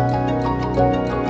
Música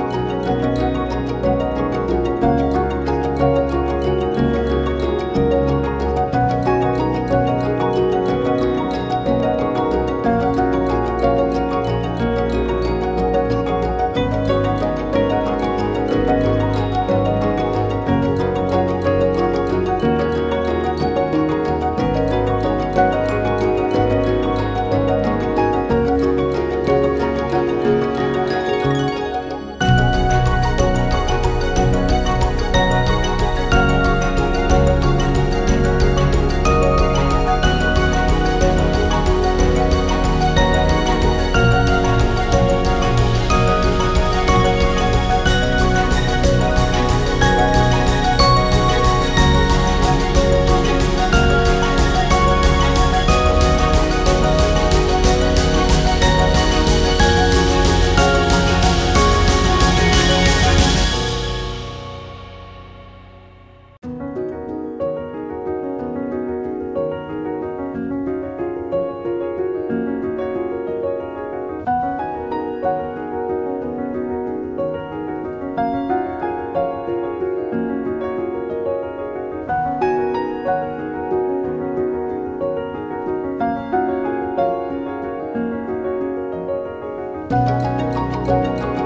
you